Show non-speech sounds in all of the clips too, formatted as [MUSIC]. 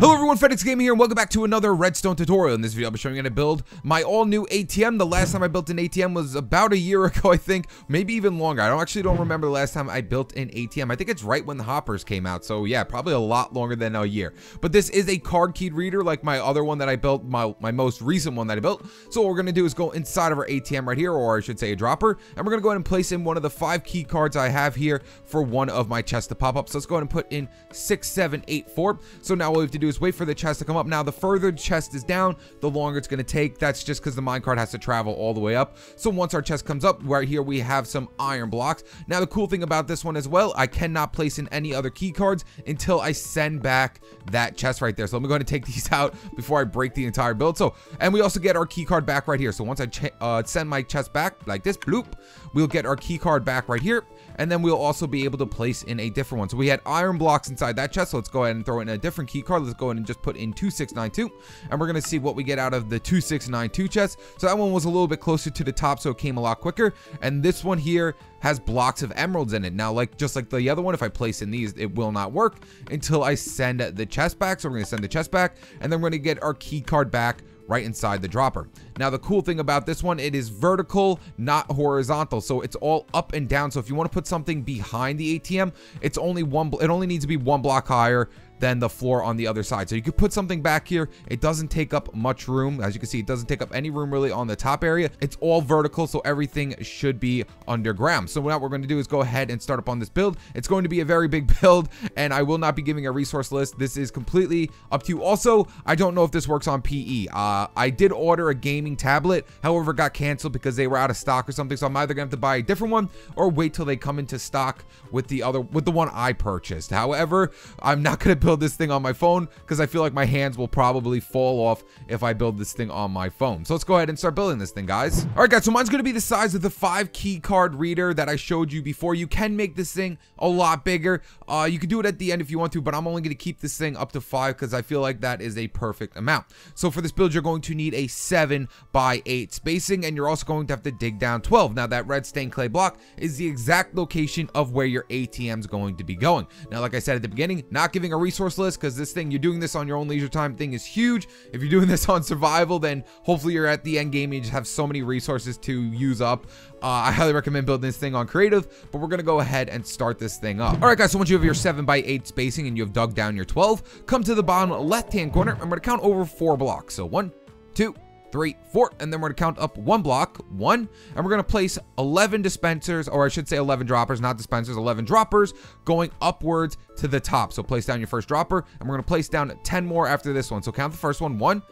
Hello everyone, Fed X Gaming here, and welcome back to another Redstone tutorial. In this video, I'll be showing you how to build my all-new ATM. The last time I built an ATM was about a year [LAUGHS] ago, I think, maybe even longer. I don't actually don't remember the last time I built an ATM. I think it's right when the hoppers came out, so yeah, probably a lot longer than a year. But this is a card keyed reader, like my other one that I built, my, my most recent one that I built. So what we're gonna do is go inside of our ATM right here, or I should say a dropper, and we're gonna go ahead and place in one of the five key cards I have here for one of my chests to pop up. So let's go ahead and put in six, seven, eight, four. So now what we have to do is wait for the chest to come up. Now, the further the chest is down, the longer it's going to take. That's just because the minecart has to travel all the way up. So once our chest comes up, right here we have some iron blocks. Now, the cool thing about this one as well, I cannot place in any other key cards until I send back that chest right there. So let me go ahead and take [LAUGHS] these out before I break the entire build. So, and we also get our key card back right here. So once I uh, send my chest back like this, bloop, we'll get our key card back right here and then we'll also be able to place in a different one. So we had iron blocks inside that chest, so let's go ahead and throw in a different key card. Let's go ahead and just put in 2692, and we're going to see what we get out of the 2692 chest. So that one was a little bit closer to the top, so it came a lot quicker, and this one here has blocks of emeralds in it. Now, like just like the other one, if I place in these, it will not work until I send the chest back. So we're going to send the chest back, and then we're going to get our key card back right inside the dropper. Now, the cool thing about this one, it is vertical, not horizontal. So it's all up and down. So if you want to put something behind the ATM, it's only one, it only needs to be one block higher than the floor on the other side. So you could put something back here. It doesn't take up much room. As you can see, it doesn't take up any room really on the top area. It's all vertical, so everything should be underground. So what we're going to do is go ahead and start up on this build. It's going to be a very big [LAUGHS] build, and I will not be giving a resource list. This is completely up to you. Also, I don't know if this works on PE. Uh, I did order a gaming tablet, however, got canceled because they were out of stock or something. So I'm either going to have to buy a different one or wait till they come into stock with the other, with the one I purchased. However, I'm not going to build this thing on my phone because I feel like my hands will probably fall off if I build this thing on my phone. So let's go ahead and start building this thing, guys. All right, guys, so mine's going to be the size of the five key card reader that I showed you before. You can make this thing a lot bigger. Uh, you can do it at the end if you want to, but I'm only going to keep this thing up to five because I feel like that is a perfect amount. So for this build, you're going to need a seven by eight spacing, and you're also going to have to dig down 12. Now that red stained clay block is the exact location of where your ATM is going to be going. Now, like I said at the beginning, not giving a resource resource list because this thing, you're doing this on your own leisure time thing is huge. If you're doing this on survival, then hopefully you're at the end game and you just have so many resources to use up. Uh, I highly recommend building this thing on creative, but we're going to go ahead and start this thing up. All right, guys, so once you have your 7 by 8 spacing and you have dug down your 12, come to the bottom left-hand corner. I'm going to count over four blocks. So one, two, three, four, and then we're gonna count up one block, one, and we're gonna place 11 dispensers, or I should say 11 droppers, not dispensers, 11 droppers going upwards to the top. So place down your first dropper, and we're gonna place down 10 more after this one. So count the first one, one,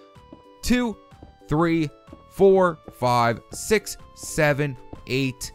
two, three, four, five, six, seven, eight,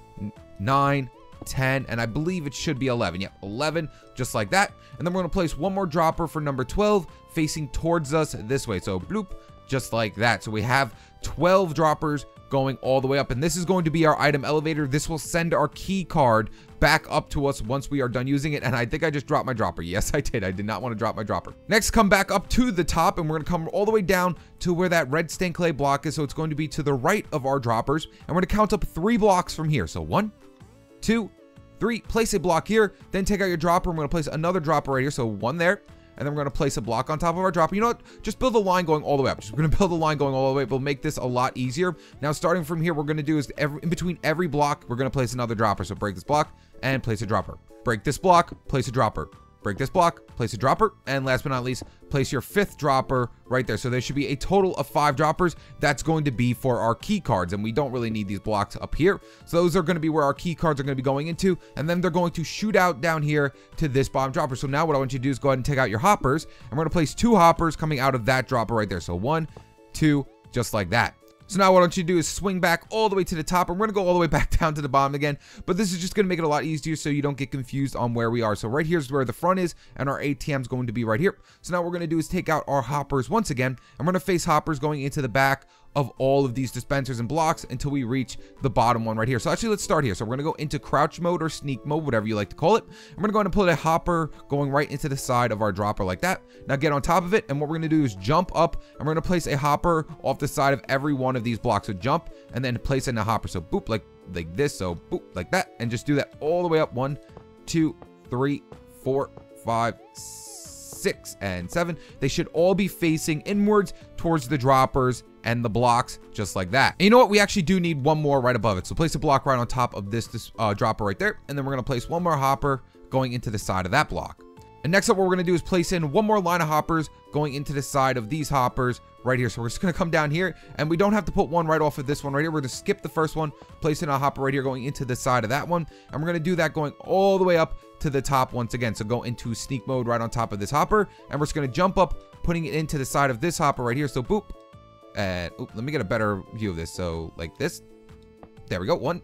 nine, 10, and I believe it should be 11. Yeah, 11, just like that. And then we're going to place one more dropper for number 12 facing towards us this way. So bloop, just like that. So we have 12 droppers going all the way up and this is going to be our item elevator. This will send our key card back up to us once we are done using it and i think i just dropped my dropper. Yes i did. I did not want to drop my dropper. Next come back up to the top and we're going to come all the way down to where that red stained clay block is. So it's going to be to the right of our droppers and we're going to count up three blocks from here. So one two three. Place a block here then take out your dropper i'm going to place another dropper right here. So one there and then we're going to place a block on top of our dropper. You know what? Just build a line going all the way up. Just going to build a line going all the way up. We'll make this a lot easier. Now, starting from here, we're going to do is every, in between every block, we're going to place another dropper. So break this block and place a dropper. Break this block, place a dropper break this block, place a dropper, and last but not least, place your fifth dropper right there. So there should be a total of five droppers. That's going to be for our key cards, and we don't really need these blocks up here. So those are going to be where our key cards are going to be going into, and then they're going to shoot out down here to this bottom dropper. So now what I want you to do is go ahead and take out your hoppers, and we're going to place two hoppers coming out of that dropper right there. So one, two, just like that. So now what I want you to do is swing back all the way to the top. And we're going to go all the way back [LAUGHS] down to the bottom again. But this is just going to make it a lot easier so you don't get confused on where we are. So right here is where the front is and our ATM is going to be right here. So now what we're going to do is take out our hoppers once again. We're going to face hoppers going into the back of all of these dispensers and blocks until we reach the bottom one right here. So actually, let's start here. So we're going to go into crouch mode or sneak mode, whatever you like to call it. I'm going to go ahead and put a hopper going right into the side of our dropper like that. Now get on top of it. And what we're going to do is jump up and we're going to place a hopper off the side of every one of these blocks. So jump and then place in a hopper. So boop, like, like this. So boop, like that. And just do that all the way up. One, two, three, four, five, six, and seven. They should all be facing inwards towards the droppers and the blocks just like that. And you know what? We actually do need one more right above it. So place a block right on top of this, this uh, dropper right there. And then we're going to place one more hopper going into the side of that block. And next up, what we're going to do is place in one more line of hoppers going into the side of these hoppers right here. So we're just going to come down here and we don't have to put one right off of this one right here. We're going to skip the first one, place in a hopper right here going into the side of that one. And we're going to do that going all the way up to the top once again. So go into sneak mode right on top of this hopper. And we're just going to jump up, putting it into the side of this hopper right here. So boop. And oop, let me get a better view of this. So like this. There we go. One,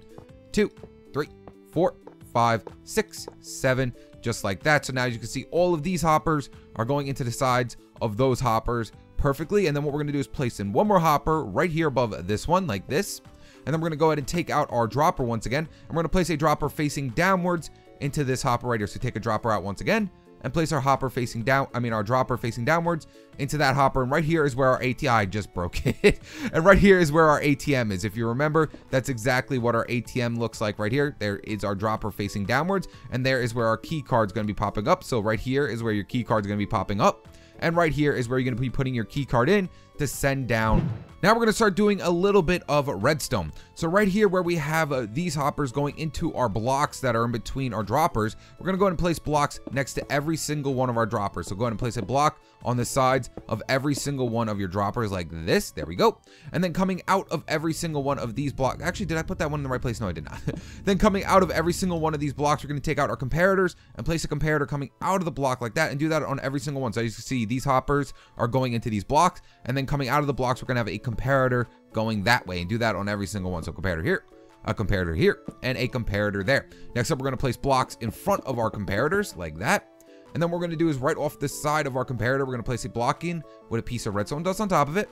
two, three, four, five, six, seven, just like that. So now as you can see all of these hoppers are going into the sides of those hoppers perfectly. And then what we're going to do is place in one more hopper right here above this one like this. And then we're going to go ahead and take out our dropper once again. And we're going to place a dropper facing downwards into this hopper right here. So take a dropper out once again and place our hopper facing down, I mean our dropper facing downwards into that hopper. And right here is where our ATI just broke it. [LAUGHS] and right here is where our ATM is. If you remember, that's exactly what our ATM looks like right here. There is our dropper facing downwards and there is where our key card is going to be popping up. So right here is where your key card is going to be popping up. And right here is where you're going to be putting your key card in to send down now we're going to start doing a little bit of redstone. So right here where we have uh, these hoppers going into our blocks that are in between our droppers, we're going to go ahead and place blocks next to every single one of our droppers. So go ahead and place a block on the sides of every single one of your droppers like this. There we go. And then coming out of every single one of these blocks. Actually, did I put that one in the right place? No, I did not. [LAUGHS] then coming out of every single one of these blocks, we're going to take out our comparators and place a comparator coming out of the block like that and do that on every single one. So you can see, these hoppers are going into these blocks and then coming out of the blocks, we're going to have a comparator going that way and do that on every single one. So comparator here, a comparator here, and a comparator there. Next up, we're going to place blocks in front of our comparators like that. And then what we're going to do is right off the side of our comparator, we're going to place a blocking with a piece of redstone dust on top of it.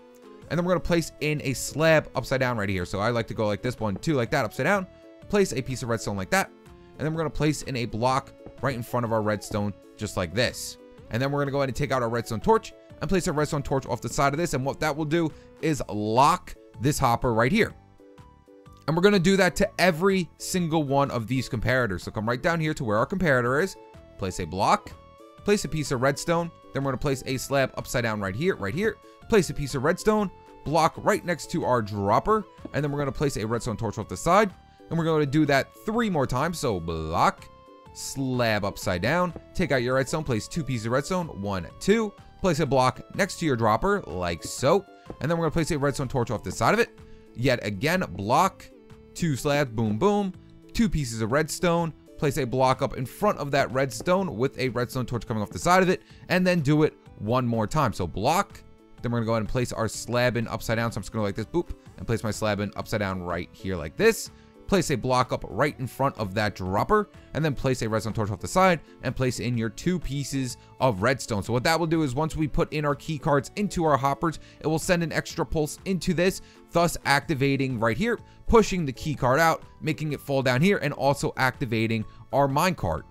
And then we're going to place in a slab upside down right here. So I like to go like this one, two like that, upside down. Place a piece of redstone like that. And then we're going to place in a block right in front of our redstone, just like this. And then we're going to go ahead and take out our redstone torch and place a redstone torch off the side of this. And what that will do is lock this hopper right here. And we're going to do that to every single one of these comparators. So come right down here to where our comparator is, place a block, place a piece of redstone, then we're going to place a slab upside down right here, right here, place a piece of redstone, block right next to our dropper, and then we're going to place a redstone torch off the side, and we're going to do that three more times. So block, slab upside down, take out your redstone, place two pieces of redstone, one, two, place a block next to your dropper like so, and then we're to place a redstone torch off the side of it. Yet again, block, two slabs, boom, boom, two pieces of redstone, place a block up in front of that redstone with a redstone torch coming off the side of it, and then do it one more time. So block, then we're gonna go ahead and place our slab in upside down. So I'm just gonna like this, boop, and place my slab in upside down right here like this place a block up right in front of that dropper, and then place a redstone torch off the side, and place in your two pieces of redstone. So what that will do is once we put in our key cards into our hoppers, it will send an extra pulse into this, thus activating right here, pushing the key card out, making it fall down here, and also activating our minecart.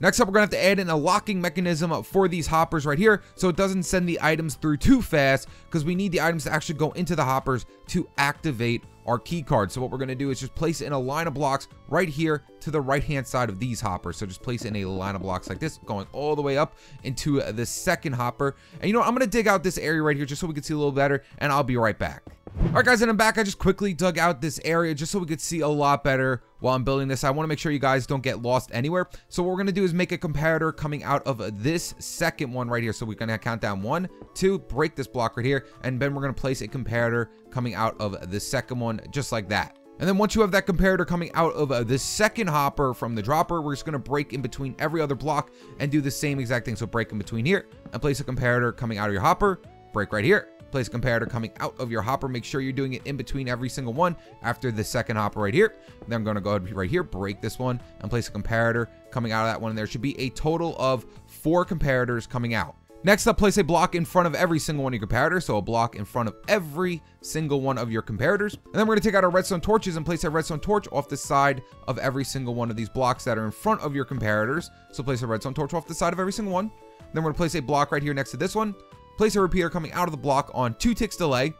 Next up, we're going to have to add in a locking mechanism for these hoppers right here so it doesn't send the items through too fast because we need the items to actually go into the hoppers to activate our key card. So what we're going to do is just place in a line of blocks right here to the right hand side of these hoppers. So just place in a line of blocks like this going all the way up into the second hopper. And you know, what? I'm going to dig out this area right here just so we can see a little better and I'll be right back. Alright guys, and I'm back. I just quickly dug out this area just so we could see a lot better while I'm building this. I want to make sure you guys don't get lost anywhere. So what we're going to do is make a comparator coming out of this second one right here. So we're going to count down one, two, break this block right here, and then we're going to place a comparator coming out of the second one just like that. And then once you have that comparator coming out of uh, the second hopper from the dropper, we're just going to break in between every other block and do the same exact thing. So break in between here and place a comparator coming out of your hopper, break right here, place a comparator coming out of your hopper. Make sure you're doing it in between every single one after the second hopper right here. Then I'm going to go ahead right here, break this one and place a comparator coming out of that one. There should be a total of four comparators coming out. Next up, place a block in front of every single one of your comparators. So a block in front of every single one of your comparators. And then we're to take out our redstone torches and place a redstone torch off the side of every single one of these blocks that are in front of your comparators. So place a redstone torch off the side of every single one. Then we're to place a block right here next to this one. Place a repeater coming out of the block on two ticks delay.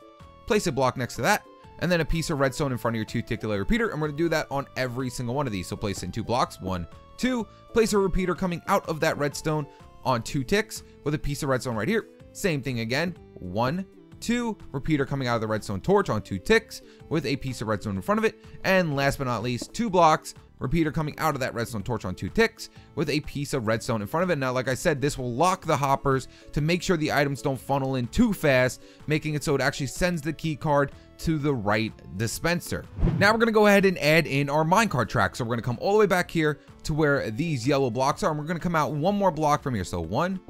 Place a block next to that. And then a piece of redstone in front of your two tick delay repeater. And we're to do that on every single one of these. So place in two blocks. One, Two, place a repeater coming out of that redstone on two ticks with a piece of redstone right here. Same thing again. One, two, repeater coming out of the redstone torch on two ticks with a piece of redstone in front of it. And last but not least, two blocks, repeater coming out of that redstone torch on two ticks with a piece of redstone in front of it. Now, like I said, this will lock the hoppers to make sure the items don't funnel in too fast, making it so it actually sends the key card to the right dispenser. Now we're gonna go ahead and add in our minecart track. So we're gonna come all the way back here to where these yellow blocks are, and we're gonna come out one more block from here. So one,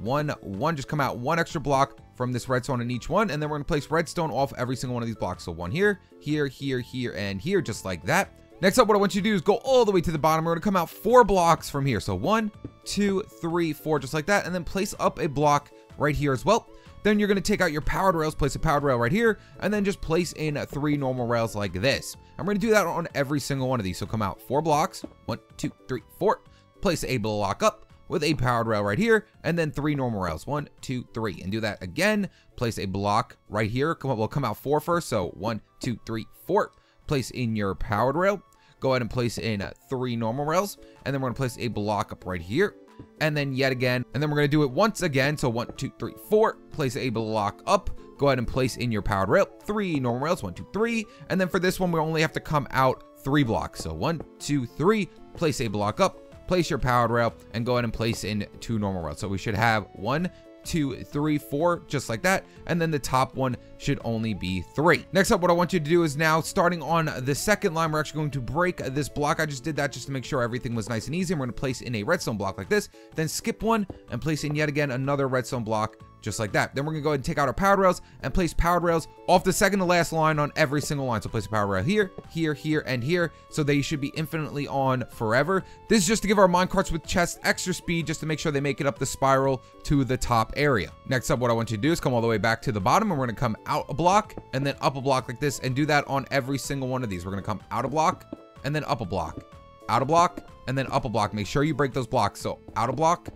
one, one, just come out one extra block from this redstone in each one, and then we're gonna place redstone off every single one of these blocks. So one here, here, here, here, and here, just like that. Next up, what I want you to do is go all the way to the bottom. We're gonna come out four blocks from here. So one, two, three, four, just like that, and then place up a block right here as well. Then you're going to take out your powered rails, place a powered rail right here, and then just place in three normal rails like this. I'm going to do that on every single one of these. So come out four blocks, one, two, three, four. Place a block up with a powered rail right here, and then three normal rails, one, two, three. And do that again. Place a block right here. Come up, we'll come out four first. So one, two, three, four. Place in your powered rail. Go ahead and place in three normal rails, and then we're to place a block up right here and then yet again. And then we're to do it once again. So one, two, three, four. Place a block up. Go ahead and place in your powered rail. Three normal rails. One, two, three. And then for this one, we only have to come out three blocks. So one, two, three. Place a block up. Place your powered rail and go ahead and place in two normal rails. So we should have one, two, three, four, just like that. And then the top one should only be three. Next up, what I want you to do is now starting on the second line, we're actually going to break this block. I just did that just to make sure everything was nice and easy. And we're to place in a redstone block like this, then skip one and place in yet again another redstone block just like that. Then we're gonna go ahead and take out our powered rails and place powered rails off the second to last line on every single line. So place a power rail here, here, here, and here. So they should be infinitely on forever. This is just to give our minecarts with chests extra speed, just to make sure they make it up the spiral to the top area. Next up, what I want you to do is come all the way back to the bottom and we're gonna come out a block and then up a block like this and do that on every single one of these. We're gonna come out a block and then up a block, out a block, and then up a block. Make sure you break those blocks. So out a block,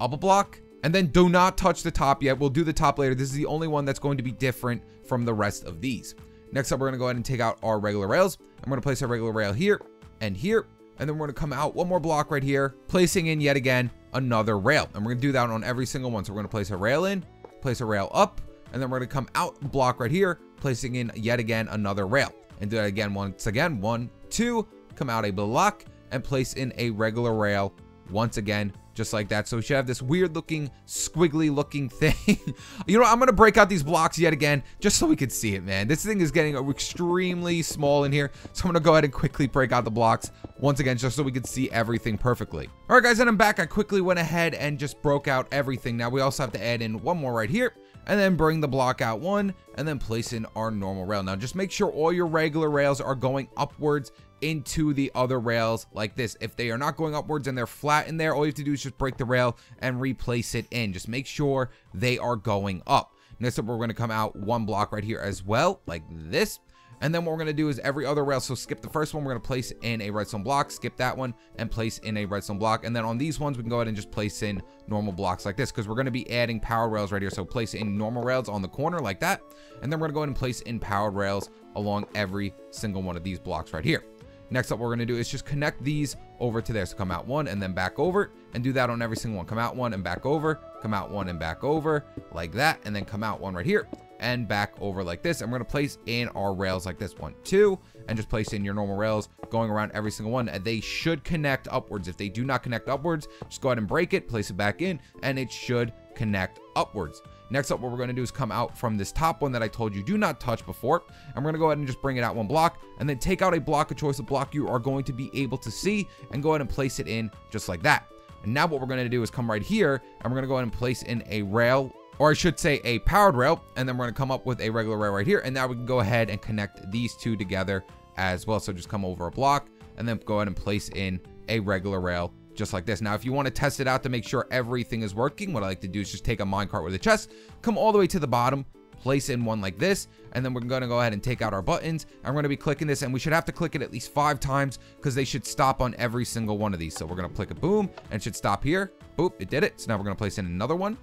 up a block, and then do not touch the top yet. We'll do the top later. This is the only one that's going to be different from the rest of these. Next up, we're gonna go ahead and take out our regular rails. I'm gonna place our regular rail here and here. And then we're gonna come out one more block right here, placing in yet again another rail. And we're gonna do that on every single one. So we're gonna place a rail in, place a rail up, and then we're gonna come out block right here, placing in yet again another rail. And do that again once again. One, two, come out a block and place in a regular rail once again just like that. So we should have this weird looking, squiggly looking [LAUGHS] thing. you know, I'm going to break out these blocks yet again, just so we can see it, man. This thing is getting extremely small in here. So I'm going to go ahead and quickly break out the blocks once again, just so we can see everything perfectly. All right, guys, and I'm back. I quickly went ahead and just broke out everything. Now we also have to add in one more right here and then bring the block out one and then place in our normal rail. Now just make sure all your regular rails are going upwards into the other rails like this. If they are not going upwards and they're flat in there, all you have to do is just break the rail and replace it in. Just make sure they are going up. Next up, we're going to come out one block right here as well, like this. And then what we're going to do is every other rail, so skip the first one, we're going to place in a redstone block, skip that one, and place in a redstone block. And then on these ones, we can go ahead and just place in normal blocks like this, because we're going to be adding power rails right here. So place in normal rails on the corner like that. And then we're going to go ahead and place in powered rails along every single one of these blocks right here. Next up, we're going to do is just connect these over to there. So come out one and then back over and do that on every single one. Come out one and back over, come out one and back over like that. And then come out one right here and back over like this. And we're going to place in our rails like this one, two, and just place in your normal rails going around every single one. And they should connect upwards. If they do not connect upwards, just go ahead and break it, place it back in, and it should connect upwards. Next up, what we're going to do is come out from this top one that I told you do not touch before. And we're going to go ahead and just bring it out one block and then take out a block of choice, a block you are going to be able to see and go ahead and place it in just like that. And now what we're going to do is come right here and we're going to go ahead and place in a rail or I should say a powered rail. And then we're going to come up with a regular rail right here. And now we can go ahead and connect these two together as well. So just come over a block and then go ahead and place in a regular rail just like this. Now, if you want to test it out to make sure everything is working, what I like to do is just take a minecart with a chest, come all the way to the bottom, place in one like this, and then we're going to go ahead and take out our buttons. I'm going to be clicking this, and we should have to click it at least five times because they should stop on every single one of these. So we're going to click a boom, and it should stop here. Boop, it did it. So now we're going to place in another one,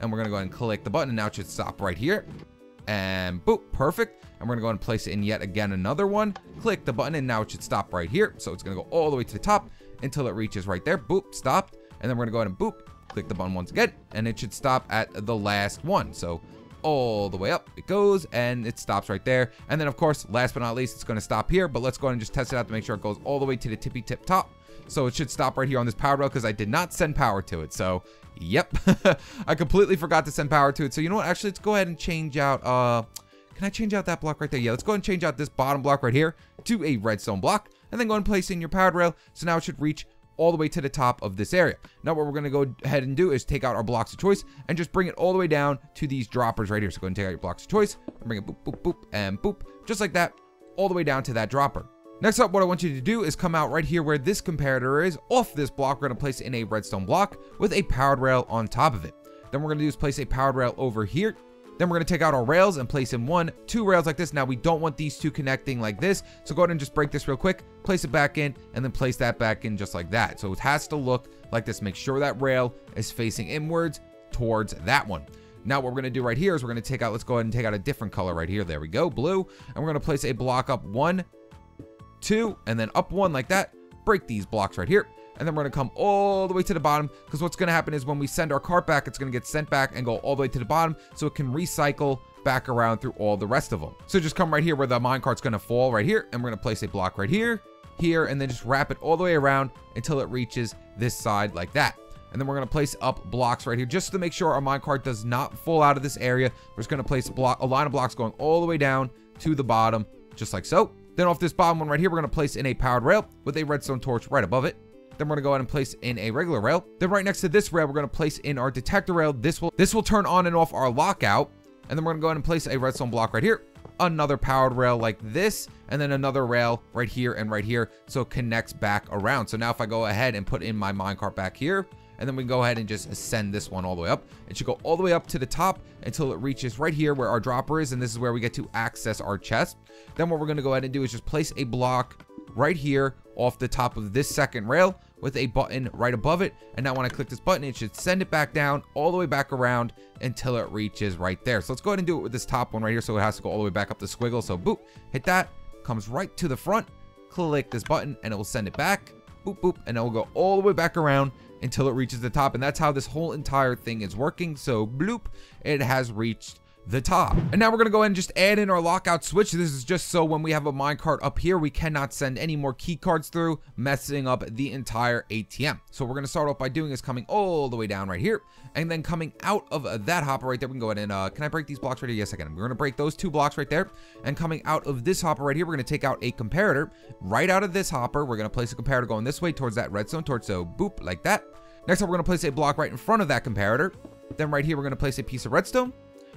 and we're going to go ahead and click the button, and now it should stop right here. and boop, perfect. And we're gonna go ahead and place in yet again another one. Click the button and now it should stop right here. So it's gonna go all the way to the top until it reaches right there. Boop, stopped. And then we're gonna go ahead and boop, click the button once again, and it should stop at the last one. So all the way up it goes and it stops right there. And then of course last but not least it's going to stop here but let's go ahead and just test it out to make sure it goes all the way to the tippy tip top. So it should stop right here on this power rail because I did not send power to it. So yep. [LAUGHS] I completely forgot to send power to it. So you know what? Actually let's go ahead and change out uh can I change out that block right there? Yeah let's go ahead and change out this bottom block right here to a redstone block and then go and place in your powered rail so now it should reach all the way to the top of this area. Now what we're going to go ahead and do is take out our blocks of choice and just bring it all the way down to these droppers right here. So go and take out your blocks of choice and bring it boop, boop, boop, and boop, just like that, all the way down to that dropper. Next up, what I want you to do is come out right here where this comparator is. Off this block, we're going to place in a redstone block with a powered rail on top of it. Then we're going to do is place a powered rail over here then we're to take out our rails and place in one, two rails like this. Now we don't want these two connecting like this. So go ahead and just break this real quick, place it back in, and then place that back in just like that. So it has to look like this. Make sure that rail is facing inwards towards that one. Now what we're to do right here is we're to take out, let's go ahead and take out a different color right here. There we go, blue. And we're to place a block up one, two, and then up one like that. Break these blocks right here and then we're going to come all the way to the bottom because what's going to happen is when we send our cart back, it's going to get sent back and go all the way to the bottom so it can recycle back around through all the rest of them. So just come right here where the minecart's going to fall right here and we're going to place a block right here, here, and then just wrap it all the way around until it reaches this side like that. And then we're going to place up blocks right here just to make sure our minecart does not fall out of this area. We're just going to place a, block, a line of blocks going all the way down to the bottom, just like so. Then off this bottom one right here, we're going to place in a powered rail with a redstone torch right above it. Then we're gonna go ahead and place in a regular rail. Then right next to this rail, we're gonna place in our detector rail. This will this will turn on and off our lockout. And then we're gonna go ahead and place a redstone block right here. Another powered rail like this, and then another rail right here and right here, so it connects back around. So now if I go ahead and put in my minecart back here, and then we can go ahead and just ascend this one all the way up. It should go all the way up to the top until it reaches right here where our dropper is, and this is where we get to access our chest. Then what we're gonna go ahead and do is just place a block right here off the top of this second rail with a button right above it. And now when I click this button, it should send it back down all the way back around until it reaches right there. So let's go ahead and do it with this top one right here. So it has to go all the way back up the squiggle. So boop, hit that, comes right to the front, click this button and it will send it back, boop, boop, and it will go all the way back around until it reaches the top. And that's how this whole entire thing is working. So bloop, it has reached the top. And now we're gonna go ahead and just add in our lockout switch. This is just so when we have a minecart up here, we cannot send any more key cards through, messing up the entire ATM. So we're gonna start off by doing is coming all the way down right here, and then coming out of that hopper right there, we can go ahead and, uh, can I break these blocks right here? Yes, I can. We're gonna break those two blocks right there, and coming out of this hopper right here, we're gonna take out a comparator. Right out of this hopper, we're gonna place a comparator going this way towards that redstone torch, so boop, like that. Next up, we're gonna place a block right in front of that comparator. Then right here, we're gonna place a piece of redstone.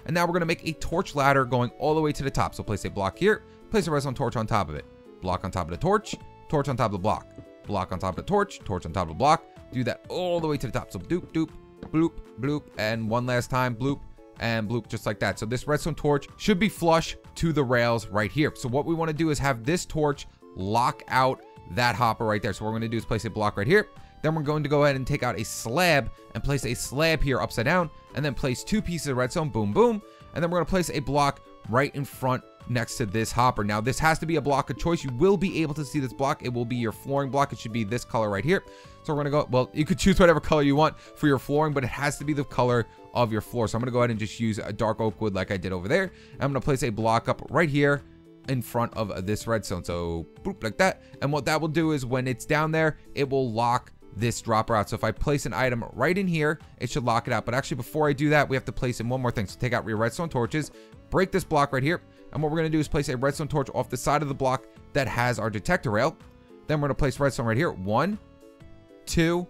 And now we're going to make a torch ladder going all the way to the top. So place a block here, place a redstone torch on top of it. Block on top of the torch, torch on top of the block. Block on top of the torch, torch on top of the block. Do that all the way to the top. So doop, doop, bloop, bloop, and one last time, bloop, and bloop, just like that. So this redstone torch should be flush to the rails right here. So what we want to do is have this torch lock out that hopper right there. So what we're going to do is place a block right here. Then we're going to go ahead and take out a slab and place a slab here upside down and then place two pieces of redstone, boom, boom. And then we're going to place a block right in front next to this hopper. Now, this has to be a block of choice. You will be able to see this block. It will be your flooring block. It should be this color right here. So we're going to go, well, you could choose whatever color you want for your flooring, but it has to be the color of your floor. So I'm going to go ahead and just use a dark oak wood like I did over there. I'm going to place a block up right here in front of this redstone. So boop, like that. And what that will do is when it's down there, it will lock this dropper out. So if I place an item right in here, it should lock it out. But actually, before I do that, we have to place in one more thing. So take out your redstone torches, break this block right here. And what we're going to do is place a redstone torch off the side of the block that has our detector rail. Then we're going to place redstone right here. One, two,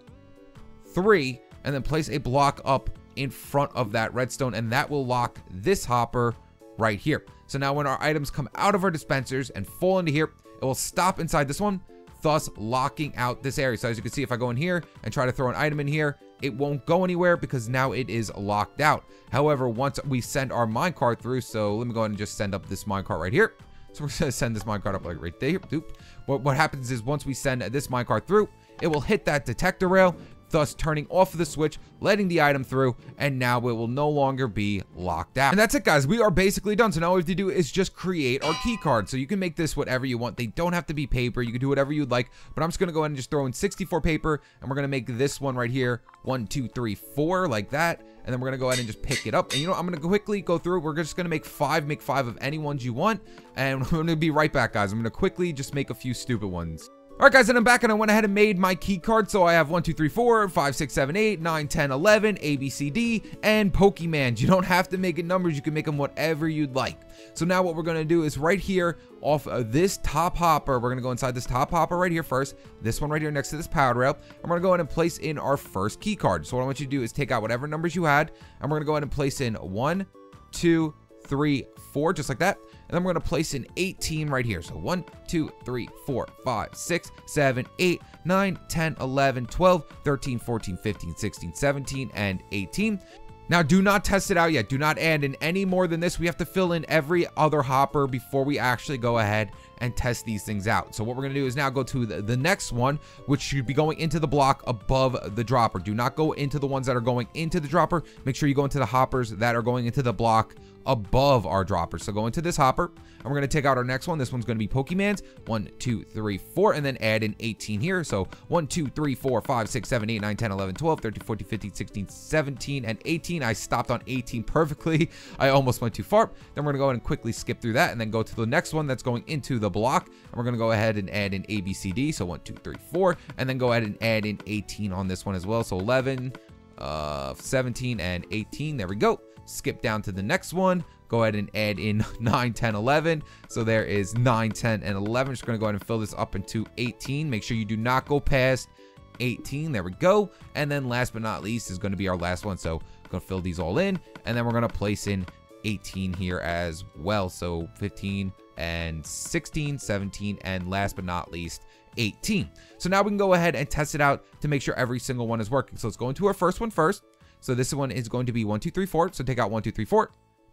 three, and then place a block up in front of that redstone. And that will lock this hopper right here. So now when our items come out of our dispensers and fall into here, it will stop inside this one thus locking out this area. So as you can see, if I go in here and try to throw an item in here, it won't go anywhere because now it is locked out. However, once we send our minecart through, so let me go ahead and just send up this minecart right here. [LAUGHS] So we're gonna send this minecart up like right there. Doop. What, what happens is once we send this minecart through, it will hit that detector rail, thus turning off the switch, letting the item through, and now it will no longer be locked out. And that's it, guys. We are basically done. So now all we have to do is just create our key card. So you can make this whatever you want. They don't have to be paper. You can do whatever you'd like, but I'm just going to go ahead and just throw in 64 paper, and we're going to make this one right here, one, two, three, four, like that. And then we're going to go ahead and just pick it up. And you know, I'm going to quickly go through. We're just going to make five, make five of any ones you want. And [LAUGHS] going to be right back, guys. I'm going to quickly just make a few stupid ones. Alright guys, and I'm back and I went ahead and made my key card. So I have 1, 2, 3, 4, 5, 6, 7, 8, 9, 10, 11, A, B, C, D, and Pokemans. [LAUGHS] You don't have to make it numbers. You can make them whatever you'd like. So now what we're going to do is right here off of this top hopper, we're going to go inside this top hopper right here first. This one right here next to this power rail. And we're going to go ahead and place in our first key card. So what I want you to do is take out whatever numbers you had. And we're going to go ahead and place in 1, 2, 3, 4, just like that. And then we're going to place an 18 right here. So 1, 2, 3, 4, 5, 6, 7, 8, 9, 10, 11, 12, 13, 14, 15, 16, 17, and 18. Now, do not test it out yet. Do not add in any more than this. We have to fill in every other hopper before we actually go ahead and test these things out. So what we're going to do is now go to the, the, next one, which should be going into the block above the dropper. Do not go into the ones that are going into the dropper. Make sure you go into the hoppers that are going into the block above our dropper. So go into this hopper and we're going to take out our next one. This one's going to be Pokemans. One, two, three, four, and then add in 18 here. So 1, 2, 3, 4, 5, 6, 7, 8, 9, 10, 11, 12, 13, 14, 15, 16, 17, and 18. I stopped on 18 perfectly. [LAUGHS] I almost went too far. Then we're going to go ahead and quickly skip through that and then go to the next one that's going into the block. And we're going to go ahead and add in A, B, C, D. So 1, 2, 3, 4, and then go ahead and add in 18 on this one as well. So 11, uh, 17, and 18. There we go. Skip down to the next one go ahead and add in [LAUGHS] 9, 10, 11. So there is 9, 10, and 11. Just going to go ahead and fill this up into 18. Make sure you do not go past 18. There we go. And then last but not least is going to be our last one. So going to fill these all in. And then we're going to place in 18 here as well. So 15 and 16, 17, and last but not least, 18. So now we can go ahead and test it out to make sure every single one is working. So let's go into our first one first. So this one is going to be 1, 2, 3, 4. So take out 1, 2, 3, 4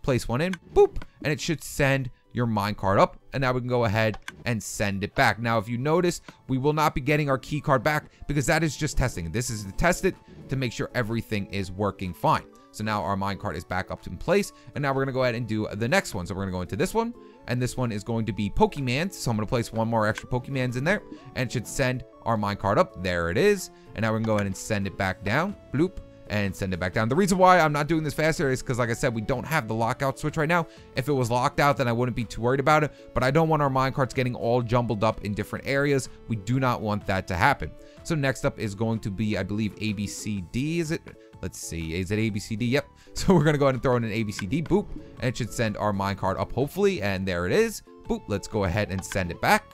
place one in, boop, and it should send your minecart up. And now we can go ahead and send it back. Now if you notice we will not be getting our key card back because that is just testing. This is to test it to make sure everything is working fine. So now our minecart is back up in place. And now we're going to go ahead and do the next one. So we're going to go into this one. And this one is going to be pokemans. So i'm going to place one more extra pokemans in there. And it should send our minecart up. There it is. And now we're going to go ahead and send it back down. Bloop and send it back down. The reason why I'm not doing this faster is because, like I said, we don't have the lockout switch right now. If it was locked out, then I wouldn't be too worried about it, but I don't want our minecarts getting all jumbled up in different areas. We do not want that to happen. So next up is going to be, I believe, ABCD, is it? Let's see, is it ABCD? Yep. [LAUGHS] So we're going to go ahead and throw in an ABCD, boop, and it should send our minecart up, hopefully, and there it is. Boop, let's go ahead and send it back.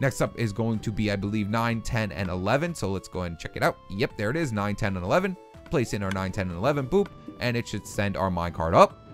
Next up is going to be, I believe, 9, 10, and 11. So let's go ahead and check it out. Yep, there it is, 9, 10, and 11 place in our 9, 10, and 11, boop, and it should send our minecart up.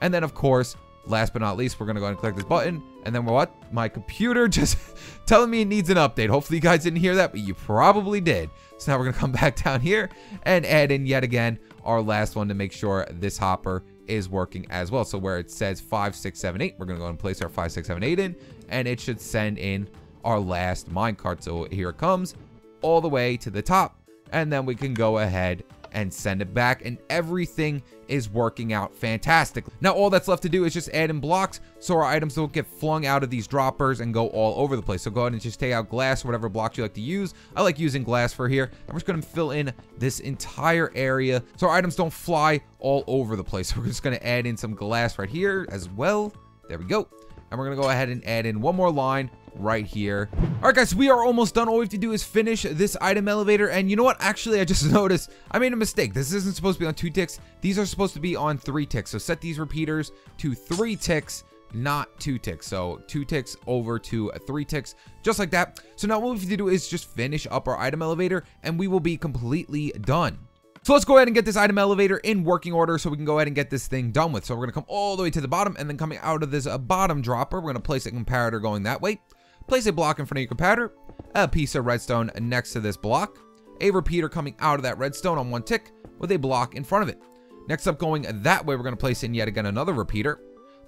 And then, of course, last but not least, we're going to go ahead and click this button. And then what? My computer [LAUGHS] just telling me it needs an update. Hopefully you guys didn't hear that, but you probably did. So now we're going to come [LAUGHS] back down here and add in yet again our last one to make sure this hopper is working as well. So where it says 5, 6, 7, 8, we're going to go and place our 5, 6, 7, 8 in, and it should send in our last minecart. So here it comes all the way to the top, and then we can go ahead and send it back and everything is working out fantastically. Now all that's left to do is just add in blocks so our items don't get flung out of these droppers and go all over the place. So go ahead and just take out glass or whatever blocks you like to use. I like using glass for here. I'm just to fill in this entire area so our items don't fly all over the place. So [LAUGHS] we're just to add in some glass right here as well. There we go. And we're to go ahead and add in one more line right here. All right, guys, we are almost done. All we have to do is finish this item elevator. And you know what? Actually, I just [LAUGHS] noticed I made a mistake. This isn't supposed to be on two ticks. These are supposed to be on three ticks. So set these repeaters to three ticks not two ticks. So two ticks over to three ticks, just like that. So now what we have to do is just finish up our item elevator and we will be completely done. So let's go ahead and get this item elevator in working order so we can go ahead and get this thing done with. So we're going to come all the way to the bottom and then coming out of this uh, bottom dropper, we're going to place a comparator going that way. Place a block in front of your comparator, a piece of redstone next to this block, a repeater coming out of that redstone on one tick with a block in front of it. Next up going that way, we're going to place in yet again another repeater,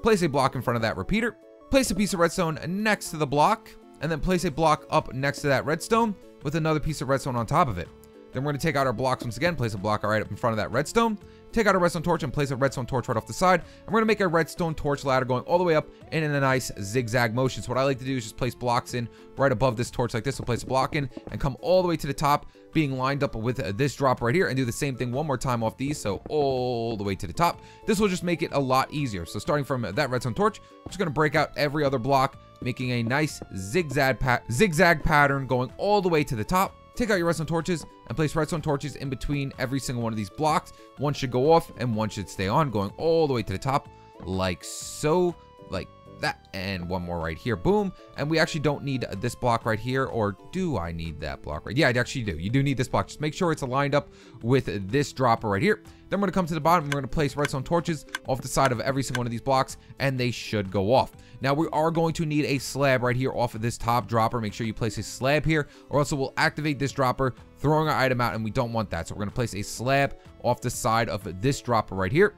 place a block in front of that repeater, place a piece of redstone next to the block, and then place a block up next to that redstone with another piece of redstone on top of it. Then we're going to take out our blocks once again, place a block right up in front of that redstone take out a redstone torch and place a redstone torch right off the side. And we're to make a redstone torch ladder going all the way up and in a nice zigzag motion. So what I like to do is just place blocks in right above this torch like this. So place a block in and come all the way to the top being lined up with this drop right here and do the same thing one more time off these. So all the way to the top. This will just make it a lot easier. So starting from that redstone torch, I'm just going to break out every other block, making a nice zigzag, pa zigzag pattern going all the way to the top. Take out your redstone torches and place redstone torches in between every single one of these blocks. One should go off and one should stay on, going all the way to the top like so, like that. And one more right here, boom. And we actually don't need this block right here, or do I need that block right? Yeah, I actually do. You do need this block. Just make sure it's aligned up with this dropper right here. Then we're gonna come to the bottom and we're gonna place redstone torches off the side of every single one of these blocks, and they should go off. Now we are going to need a slab right here off of this top dropper. Make sure you place a slab here or else it will activate this dropper, throwing our item out and we don't want that. So we're gonna place a slab off the side of this dropper right here.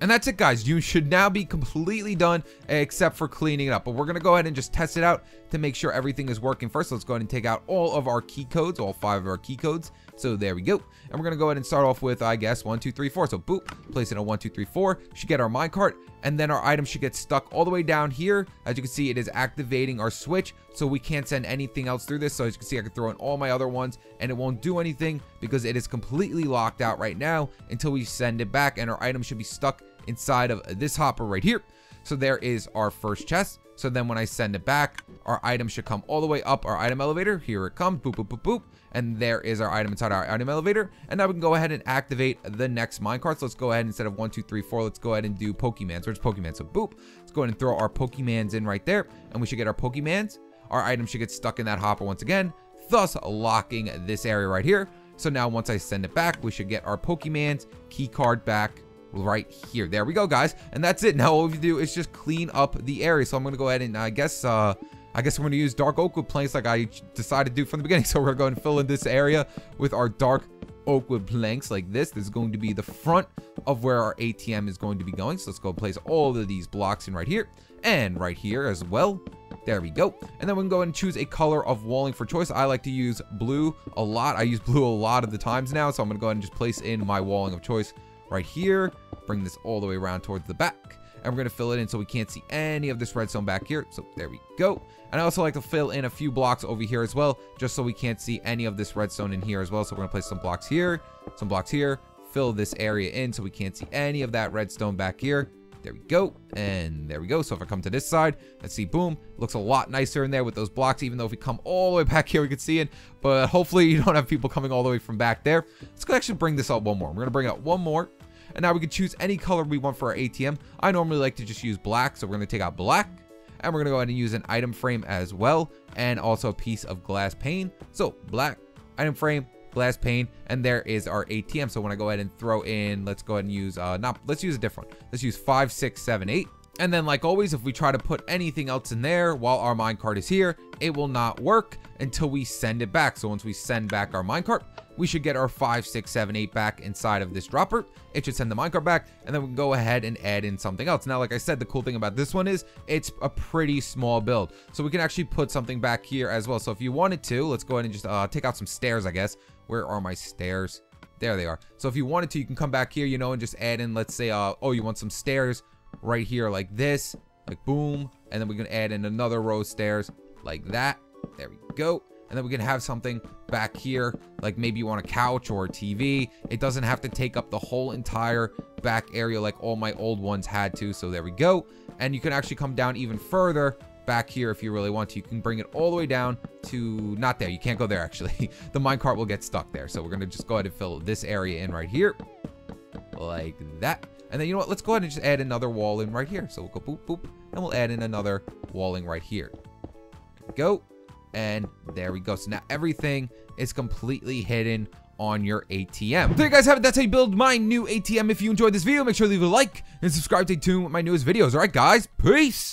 And that's it guys, you should now be completely done except for cleaning it up. But we're gonna go ahead and just test it out to make sure everything is working first. Let's go ahead and take out all of our key codes, all five of our key codes. So there we go. And we're gonna go ahead and start off with, I guess, one, two, three, four. So boop, place it on one, two, three, four. Should get our minecart, and then our item should get stuck all the way down here. As you can see, it is activating our switch, so we can't send anything else through this. So as you can see, I can throw in all my other ones, and it won't do anything because it is completely locked out right now until we send it back, and our item should be stuck inside of this hopper right here. So there is our first chest. So then when I send it back, our item should come all the way up our item elevator. Here it comes, boop, boop, boop, boop. And there is our item inside our item elevator. And now we can go ahead and activate the next minecart. So let's go ahead, instead of one, two, three, four, let's go ahead and do Pokemans. Where's Pokemon? So boop, let's go ahead and throw our Pokemans in right there. And we should get our Pokemans. Our item should get stuck in that hopper once again, thus locking this area right here. So now once I send it back, we should get our Pokemans key card back right here. There we go, guys. And that's it. Now all we do is just clean up the area. So I'm going to go ahead and I guess, uh, I guess we're going to use dark oak wood planks like I decided to do from the beginning. [LAUGHS] So we're going to fill in this area with our dark oak wood planks like this. This is going to be the front of where our ATM is going to be going. So let's go place all of these blocks in right here and right here as well. There we go. And then we can go and choose a color of walling for choice. I like to use blue a lot. I use blue a lot of the times now. So I'm going to go ahead and just place in my walling of choice right here. Bring this all the way around towards the back. And we're going to fill it in so we can't see any of this redstone back here. So there we go. And I also like to fill in a few blocks over here as well, just so we can't see any of this redstone in here as well. So we're going to place some blocks here, some blocks here, fill this area in so we can't see any of that redstone back here. There we go. And there we go. So if I come to this side, let's see, boom, looks a lot nicer in there with those blocks, even though if we come all the way back here, we can see it. But hopefully you don't have people coming all the way from back there. Let's actually bring this up one more. We're going to bring out one more. And now we can choose any color we want for our ATM. I normally like to just use black, so we're going to take out black. And we're going to go ahead and use an item frame as well, and also a piece of glass pane. So black, item frame, glass pane, and there is our ATM. So when I go ahead and throw in, let's go ahead and use, uh, not, let's use a different one. Let's use five, six, seven, eight. And then like always, if we try to put anything else in there while our minecart is here, it will not work until we send it back. So once we send back our minecart, we should get our 5, 6, 7, 8 back inside of this dropper. It should send the minecart back, and then we can go ahead and add in something else. Now, like I said, the cool thing about this one is it's a pretty small build. So we can actually put something back here as well. So if you wanted to, let's go ahead and just uh, take out some stairs, I guess. Where are my stairs? There they are. So if you wanted to, you can come back here, you know, and just add in, let's say, uh, oh, you want some stairs right here like this, like boom. And then we can add in another row of stairs like that. There we go. And then we can have something back here, like maybe you want a couch or a TV. It doesn't have to take up the whole entire back area like all my old ones had to. So there we go. And you can actually come down even further back here if you really want to. You can bring it all the way down to, not there, you can't go there actually. [LAUGHS] the minecart will get stuck there. So we're gonna just go ahead and fill this area in right here, like that. And then you know what, let's go ahead and just add another wall in right here. So we'll go boop, boop, and we'll add in another walling right here. Go, and there we go. So now everything is completely hidden on your ATM. There you guys have it. That's how you build my new ATM. If you enjoyed this video, make sure to leave a like and subscribe to stay tuned with my newest videos. All right, guys. Peace.